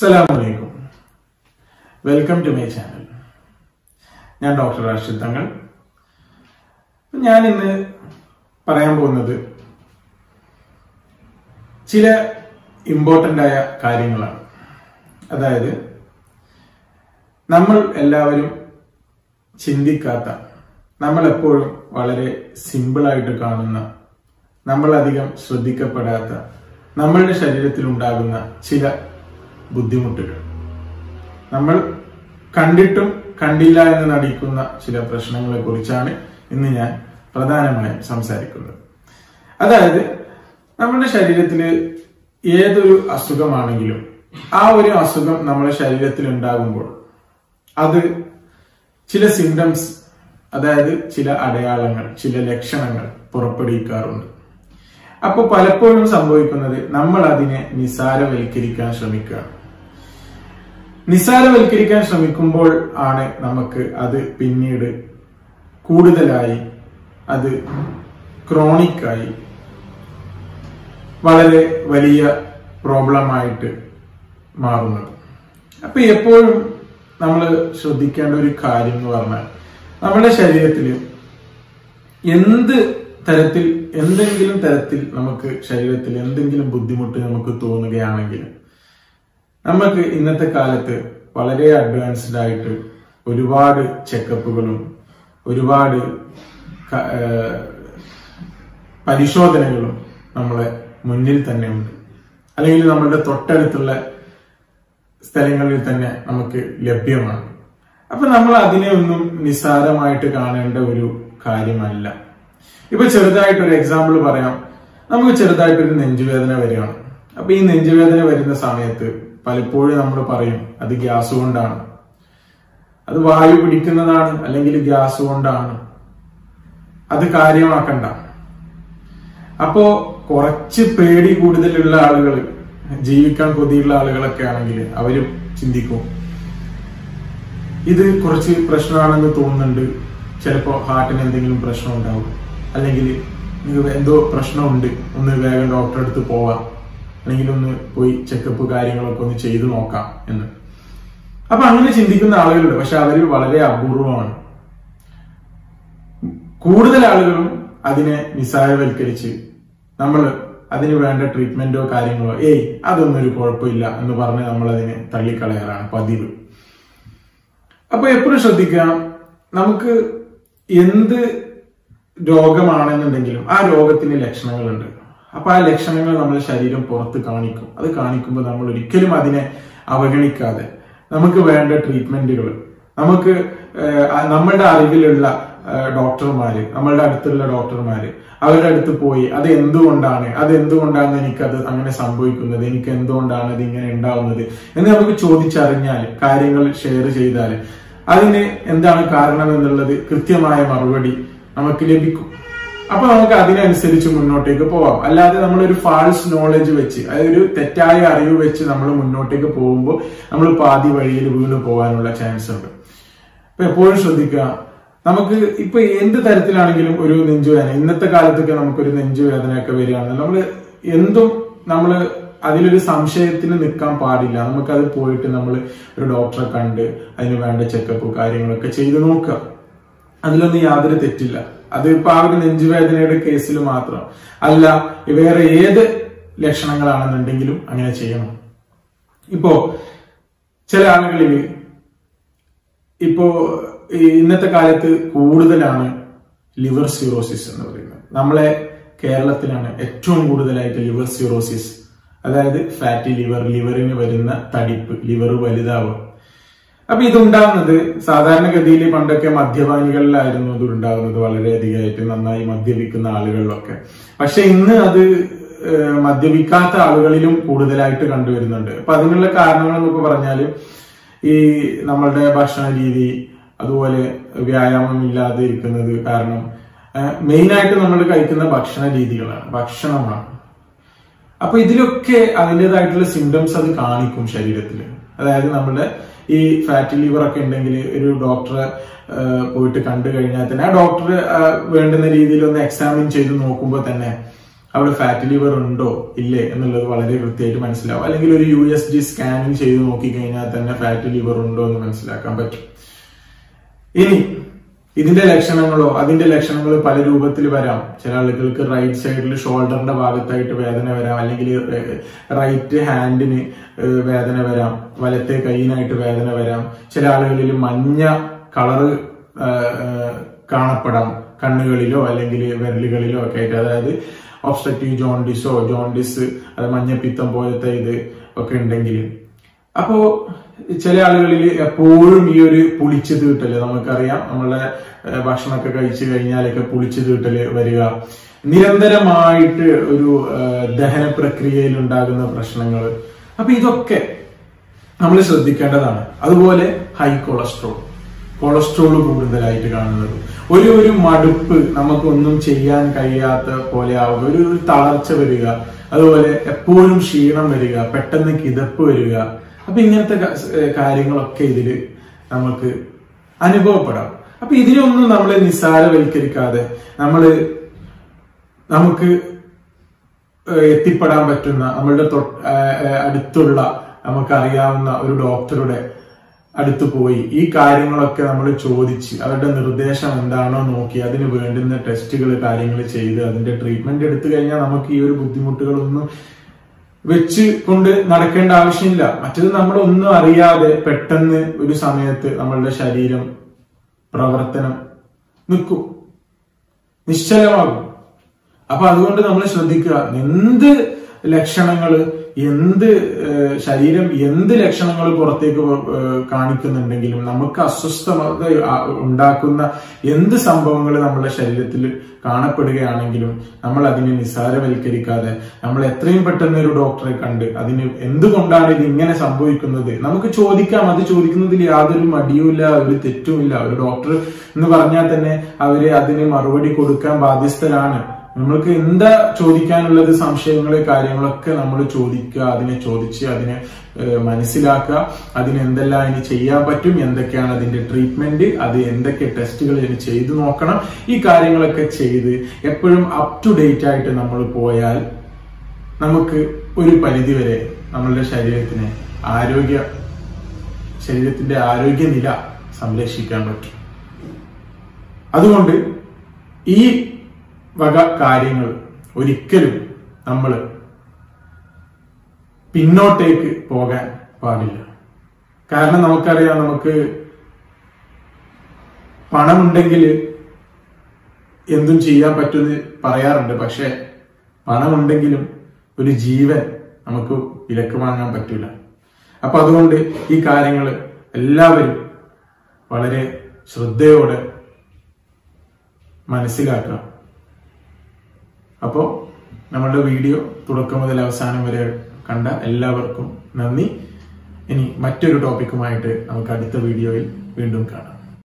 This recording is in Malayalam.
അസ്സലാമലൈക്കും. വെൽക്കം ടു മൈ ചാനൽ ഞാൻ ഡോക്ടർ റാഷിദ് തങ്ങൾ. ഞാൻ ഇന്ന് പറയാൻ പോകുന്നത് ചില ഇമ്പോർട്ടന്റ് ആയ കാര്യങ്ങളാണ്. അതായത് നമ്മൾ എല്ലാവരും ചിന്തിക്കാത്ത നമ്മൾ എപ്പോഴും വളരെ സിമ്പിളായിട്ട് കാണുന്ന നമ്മൾ അധികം ശ്രദ്ധിക്കപ്പെടാത്ത നമ്മളുടെ ശരീരത്തിൽ ഉണ്ടാകുന്ന ചില ബുദ്ധിമുട്ടുകൾ. നമ്മൾ കണ്ടിട്ടും കണ്ടില്ല എന്ന് നടിക്കുന്ന ചില പ്രശ്നങ്ങളെ കുറിച്ചാണ് ഇന്ന് ഞാൻ പ്രധാനമായും സംസാരിക്കുന്നത്. അതായത് നമ്മുടെ ശരീരത്തിൽ ഏതൊരു അസുഖമാണെങ്കിലും ആ ഒരു അസുഖം നമ്മുടെ ശരീരത്തിൽ ഉണ്ടാകുമ്പോൾ അത് ചില സിംറ്റംസ് അതായത് ചില അടയാളങ്ങൾ ചില ലക്ഷണങ്ങൾ പുറപ്പെടുവിക്കാറുണ്ട്. അപ്പോൾ പലപ്പോഴും സംഭവിക്കുന്നത് നമ്മൾ അതിനെ നിസാരവൽക്കരിക്കാൻ ശ്രമിക്കുകയാണ്. നിസാരവൽക്കരിക്കാൻ ശ്രമിക്കുമ്പോൾ ആണ് നമുക്ക് അത് പിന്നീട് കൂടുതലായി അത് ക്രോണിക്കായി വളരെ വലിയ പ്രോബ്ലമായിട്ട് മാറുന്നത്. അപ്പൊ എപ്പോഴും നമ്മൾ ശ്രദ്ധിക്കേണ്ട ഒരു കാര്യം എന്ന് പറഞ്ഞാൽ നമ്മുടെ ശരീരത്തിൽ എന്ത് തരത്തിൽ എന്തെങ്കിലും തരത്തിൽ നമുക്ക് ശരീരത്തിൽ എന്തെങ്കിലും ബുദ്ധിമുട്ട് നമുക്ക് തോന്നുകയാണെങ്കിൽ നമുക്ക് ഇന്നത്തെ കാലത്ത് വളരെ അഡ്വാൻസ്ഡ് ആയിട്ട് ഒരുപാട് ചെക്കപ്പുകളും ഒരുപാട് പരിശോധനകളും നമ്മളെ മുന്നിൽ തന്നെ ഉണ്ട്. അല്ലെങ്കിൽ നമ്മളുടെ തൊട്ടടുത്തുള്ള സ്ഥലങ്ങളിൽ തന്നെ നമുക്ക് ലഭ്യമാണ്. അപ്പൊ നമ്മൾ അതിനെ ഒന്നും നിസ്സാരമായിട്ട് കാണേണ്ട ഒരു കാര്യമല്ല. ഇപ്പൊ ചെറുതായിട്ട് ഒരു എക്സാമ്പിൾ പറയാം. നമുക്ക് ചെറുതായിട്ടൊരു നെഞ്ചുവേദന വരികയാണ്. അപ്പൊ ഈ നെഞ്ചുവേദന വരുന്ന സമയത്ത് പലപ്പോഴും നമ്മൾ പറയും അത് ഗ്യാസ് കൊണ്ടാണ്. അത് വായു പിടിക്കുന്നതാണ് അല്ലെങ്കിൽ ഗ്യാസ് കൊണ്ടാണ്. അത് കാര്യമാക്കണ്ട. അപ്പോ കുറച്ച് പേടി കൂടുതലുള്ള ആളുകൾ ജീവിക്കാൻ കൊതിയുള്ള ആളുകളൊക്കെ ആണെങ്കിൽ അവരും ചിന്തിക്കും ഇത് കുറച്ച് പ്രശ്നമാണെന്ന് തോന്നുന്നുണ്ട്. ചിലപ്പോ ഹാർട്ടിന് എന്തെങ്കിലും പ്രശ്നം ഉണ്ടാവും അല്ലെങ്കിൽ എന്തോ പ്രശ്നമുണ്ട്. ഒന്ന് വേഗം ഡോക്ടറെ അടുത്ത് പോവാം. അല്ലെങ്കിൽ ഒന്ന് പോയി ചെക്കപ്പ് കാര്യങ്ങളൊക്കെ ഒന്ന് ചെയ്തു നോക്കാം എന്ന്. അപ്പൊ അങ്ങനെ ചിന്തിക്കുന്ന ആളുകളുണ്ട്. പക്ഷെ അവർ വളരെ അപൂർവമാണ്. കൂടുതൽ ആളുകളും അതിനെ നിസ്സാരവൽക്കരിച്ച് നമ്മൾ അതിന് വേണ്ട ട്രീറ്റ്മെന്റോ കാര്യങ്ങളോ ഏയ് അതൊന്നും ഒരു കുഴപ്പമില്ല എന്ന് പറഞ്ഞ് നമ്മൾ അതിനെ തള്ളിക്കളയാറാണ് പതിവ്. അപ്പൊ എപ്പോഴും ശ്രദ്ധിക്കാം നമുക്ക് എന്ത് രോഗമാണെന്നുണ്ടെങ്കിലും ആ രോഗത്തിന് ലക്ഷണങ്ങളുണ്ട്. അപ്പൊ ആ ലക്ഷണങ്ങൾ നമ്മുടെ ശരീരം പുറത്ത് കാണിക്കും. അത് കാണിക്കുമ്പോൾ നമ്മൾ ഒരിക്കലും അതിനെ അവഗണിക്കാതെ നമുക്ക് വേണ്ട ട്രീറ്റ്മെന്റുകൾ നമുക്ക് നമ്മുടെ അറിവിലുള്ള ഡോക്ടർമാര് നമ്മളുടെ അടുത്തുള്ള ഡോക്ടർമാര് അവരുടെ അടുത്ത് പോയി അത് എന്തുകൊണ്ടാണ് അത് എന്തുകൊണ്ടാണ് എനിക്കത് അങ്ങനെ സംഭവിക്കുന്നത് എനിക്ക് എന്തുകൊണ്ടാണ് അത് ഇങ്ങനെ ഉണ്ടാവുന്നത് എന്ന് നമുക്ക് ചോദിച്ചറിഞ്ഞാൽ കാര്യങ്ങൾ ഷെയർ ചെയ്താൽ അതിന് എന്താണ് കാരണം എന്നുള്ളത് കൃത്യമായ മറുപടി നമുക്ക് ലഭിക്കും. അപ്പൊ നമുക്ക് അതിനനുസരിച്ച് മുന്നോട്ടേക്ക് പോവാം. അല്ലാതെ നമ്മൾ ഒരു ഫാൾസ് നോളജ് വെച്ച് അതായത് ഒരു തെറ്റായ അറിവ് വെച്ച് നമ്മൾ മുന്നോട്ടേക്ക് പോകുമ്പോൾ നമ്മൾ പാതി വഴിയിൽ വീണ് പോകാനുള്ള ചാൻസ് ഉണ്ട്. അപ്പൊ എപ്പോഴും ശ്രദ്ധിക്കുക നമുക്ക് ഇപ്പൊ എന്ത് തരത്തിലാണെങ്കിലും ഒരു നെഞ്ചുവേദന ഇന്നത്തെ കാലത്തൊക്കെ നമുക്കൊരു നെഞ്ചുവേദനയൊക്കെ വരികയാണെങ്കിൽ നമ്മൾ എന്തും നമ്മൾ അതിലൊരു സംശയത്തിന് നിൽക്കാൻ പാടില്ല. നമുക്കത് പോയിട്ട് നമ്മൾ ഒരു ഡോക്ടറെ കണ്ട് അതിന് വേണ്ട ചെക്കപ്പ് കാര്യങ്ങളൊക്കെ ചെയ്തു നോക്കുക. അതിലൊന്നും യാതൊരു തെറ്റില്ല. അത് ഇപ്പൊ ആ ഒരു നെഞ്ചുവേദനയുടെ കേസിൽ മാത്രം. അല്ല വേറെ ഏത് ലക്ഷണങ്ങളാണെന്നുണ്ടെങ്കിലും അങ്ങനെ ചെയ്യണം. ഇപ്പോ ചില ആളുകളിൽ ഇപ്പോ ഇന്നത്തെ കാലത്ത് കൂടുതലാണ് ലിവർ സിറോസിസ് എന്ന് പറയുന്നത്. നമ്മളെ കേരളത്തിലാണ് ഏറ്റവും കൂടുതലായിട്ട് ലിവർ സിറോസിസ് അതായത് ഫാറ്റി ലിവർ ലിവറിന് വരുന്ന തടിപ്പ് ലിവർ വലുതാവുക അപ്പൊ ഇതുണ്ടാകുന്നത് സാധാരണഗതിയിൽ പണ്ടൊക്കെ മദ്യപാനികളിലായിരുന്നു ഇത് ഉണ്ടാകുന്നത് വളരെയധികമായിട്ട് നന്നായി മദ്യപിക്കുന്ന ആളുകളിലൊക്കെ. പക്ഷെ ഇന്ന് അത് മദ്യപിക്കാത്ത ആളുകളിലും കൂടുതലായിട്ട് കണ്ടുവരുന്നുണ്ട്. അപ്പൊ അതിനുള്ള കാരണങ്ങൾ എന്നൊക്കെ പറഞ്ഞാൽ ഈ നമ്മളുടെ ഭക്ഷണ രീതി അതുപോലെ വ്യായാമം ഇല്ലാതെ ഇരിക്കുന്നത് കാരണം മെയിൻ ആയിട്ട് നമ്മൾ കഴിക്കുന്ന ഭക്ഷണ രീതികളാണ് ഭക്ഷണമാണ്. അപ്പൊ ഇതിലൊക്കെ അതിന്റെതായിട്ടുള്ള സിംറ്റംസ് അത് കാണിക്കും ശരീരത്തിൽ അതായത് നമ്മുടെ ഈ ഫാറ്റ് ലിവർ ഒക്കെ ഉണ്ടെങ്കിൽ ഒരു ഡോക്ടറെ പോയിട്ട് കണ്ടു കഴിഞ്ഞാൽ തന്നെ ആ ഡോക്ടർ വേണ്ടുന്ന രീതിയിൽ ഒന്ന് എക്സാമിൻ ചെയ്ത് നോക്കുമ്പോൾ തന്നെ അവിടെ ഫാറ്റ് ലിവർ ഉണ്ടോ ഇല്ലേ എന്നുള്ളത് വളരെ കൃത്യമായിട്ട് മനസ്സിലാവും. അല്ലെങ്കിൽ ഒരു യു എസ് ജി സ്കാനിങ് ചെയ്ത് നോക്കിക്കഴിഞ്ഞാൽ തന്നെ ഫാറ്റ് ലിവർ ഉണ്ടോ എന്ന് മനസ്സിലാക്കാൻ പറ്റും. ഇനി ഇതിന്റെ ലക്ഷണങ്ങളോ അതിന്റെ ലക്ഷണങ്ങൾ പല രൂപത്തിൽ വരാം. ചില ആളുകൾക്ക് റൈറ്റ് സൈഡിൽ ഷോൾഡറിന്റെ ഭാഗത്തായിട്ട് വേദന വരാം. അല്ലെങ്കിൽ റൈറ്റ് ഹാൻഡിന് വേദന വരാം. വലത്തെ കൈയിനായിട്ട് വേദന വരാം. ചില ആളുകളിൽ മഞ്ഞ കളറ് കാണപ്പെടാം. കണ്ണുകളിലോ അല്ലെങ്കിൽ വിരലുകളിലോ ഒക്കെ ആയിട്ട്. അതായത് ഒബ്സ്ട്രക്റ്റീവ് ജോണ്ടിസോ ജോണ്ടിസ് അത് മഞ്ഞപ്പിത്തം പോലത്തെ ഇത് ഒക്കെ ഉണ്ടെങ്കിൽ അപ്പോ ചില ആളുകളിൽ എപ്പോഴും ഈ ഒരു പുളിച്ചു തീട്ടൽ നമുക്കറിയാം നമ്മളെ ഭക്ഷണമൊക്കെ കഴിച്ചു കഴിഞ്ഞാലൊക്കെ പുളിച്ചു തീട്ടൽ വരിക. നിരന്തരമായിട്ട് ഒരു ദഹന പ്രക്രിയയിൽ ഉണ്ടാകുന്ന പ്രശ്നങ്ങൾ അപ്പൊ ഇതൊക്കെ നമ്മൾ ശ്രദ്ധിക്കേണ്ടതാണ്. അതുപോലെ ഹൈ കൊളസ്ട്രോൾ കൊളസ്ട്രോൾ കൂടുതലായിട്ട് കാണുന്നത്. ഒരു ഒരു മടുപ്പ് നമുക്കൊന്നും ചെയ്യാൻ കഴിയാത്ത പോലെ ആവുക. ഒരു തളർച്ച വരിക. അതുപോലെ എപ്പോഴും ക്ഷീണം വരിക. പെട്ടെന്ന് കിതപ്പ് വരിക. അപ്പൊ ഇങ്ങനത്തെ കാര്യങ്ങളൊക്കെ ഇതിൽ നമുക്ക് അനുഭവപ്പെടാം. അപ്പൊ ഇതിനൊന്നും നമ്മൾ നിസ്സാരവൽക്കരിക്കാതെ നമ്മൾ നമുക്ക് എത്തിപ്പെടാൻ പറ്റുന്ന നമ്മളുടെ അടുത്തുള്ള നമുക്കറിയാവുന്ന ഒരു ഡോക്ടറുടെ അടുത്ത് പോയി ഈ കാര്യങ്ങളൊക്കെ നമ്മൾ ചോദിച്ച് അവരുടെ നിർദ്ദേശം എന്താണോ നോക്കി അതിന് വേണ്ടുന്ന ടെസ്റ്റുകൾ കാര്യങ്ങൾ ചെയ്ത് അതിന്റെ ട്രീറ്റ്മെന്റ് എടുത്തു കഴിഞ്ഞാൽ നമുക്ക് ഈ ഒരു ബുദ്ധിമുട്ടുകളൊന്നും വെച്ച് കൊണ്ട് നടക്കേണ്ട ആവശ്യമില്ല. മറ്റത് നമ്മൾ ഒന്നും അറിയാതെ പെട്ടെന്ന് ഒരു സമയത്ത് നമ്മളുടെ ശരീരം പ്രവർത്തനം നിൽക്കും. നിശ്ചലമാകും. അപ്പൊ അതുകൊണ്ട് നമ്മൾ ശ്രദ്ധിക്കുക. എന്ത് ലക്ഷണങ്ങൾ എന്ത് ശരീരം എന്ത് ലക്ഷണങ്ങൾ പുറത്തേക്ക് കാണിക്കുന്നുണ്ടെങ്കിലും നമുക്ക് അസ്വസ്ഥത ഉണ്ടാക്കുന്ന എന്ത് സംഭവങ്ങൾ നമ്മുടെ ശരീരത്തിൽ കാണപ്പെടുകയാണെങ്കിലും നമ്മൾ അതിനെ നിസ്സാരവൽക്കരിക്കാതെ നമ്മൾ എത്രയും പെട്ടെന്ന് ഒരു ഡോക്ടറെ കണ്ട് അതിന് എന്തുകൊണ്ടാണ് ഇത് ഇങ്ങനെ സംഭവിക്കുന്നത്? നമുക്ക് ചോദിക്കാം. അത് ചോദിക്കുന്നതിൽ യാതൊരു മടിയുമില്ല ഒരു തെറ്റുമില്ല. ഒരു ഡോക്ടർ എന്ന് പറഞ്ഞാൽ തന്നെ അവർ അതിന് മറുപടി കൊടുക്കാൻ ബാധ്യസ്ഥരാണ്. നമ്മൾക്ക് എന്താ ചോദിക്കാനുള്ളത് സംശയങ്ങളെ കാര്യങ്ങളൊക്കെ നമ്മൾ ചോദിക്കുക അതിനെ ചോദിച്ച് അതിനെ മനസ്സിലാക്കുക. അതിന് എന്തെല്ലാം ഇനി ചെയ്യാൻ പറ്റും എന്തൊക്കെയാണ് അതിന്റെ ട്രീറ്റ്മെന്റ് അത് എന്തൊക്കെ ടെസ്റ്റുകൾ ഇനി ചെയ്തു നോക്കണം. ഈ കാര്യങ്ങളൊക്കെ ചെയ്ത് എപ്പോഴും അപ് ടു ഡേറ്റ് ആയിട്ട് നമ്മൾ പോയാൽ നമുക്ക് ഒരു പരിധിവരെ നമ്മളുടെ ശരീരത്തിന് ആരോഗ്യ ശരീരത്തിന്റെ ആരോഗ്യനില സംരക്ഷിക്കാൻ പറ്റും. അതുകൊണ്ട് ഈ വക കാര്യങ്ങൾ ഒരിക്കലും നമ്മൾ പിന്നോട്ടേക്ക് പോകാൻ പാടില്ല. കാരണം നമുക്കറിയാം നമുക്ക് പണമുണ്ടെങ്കിൽ എന്തും ചെയ്യാൻ പറ്റുമെന്ന് പറയാറുണ്ട്. പക്ഷെ പണമുണ്ടെങ്കിലും ഒരു ജീവൻ നമുക്ക് വിലക്ക് വാങ്ങാൻ പറ്റില്ല അപ്പൊ അതുകൊണ്ട് ഈ കാര്യങ്ങൾ എല്ലാവരും വളരെ ശ്രദ്ധയോടെ മനസ്സിലാക്കുക അപ്പോൾ നമ്മളുടെ വീഡിയോ തുടക്കം മുതൽ അവസാനം വരെ കണ്ട എല്ലാവർക്കും നന്ദി. ഇനി മറ്റൊരു ടോപ്പിക്കുമായിട്ട് നമുക്ക് അടുത്ത വീഡിയോയിൽ വീണ്ടും കാണാം.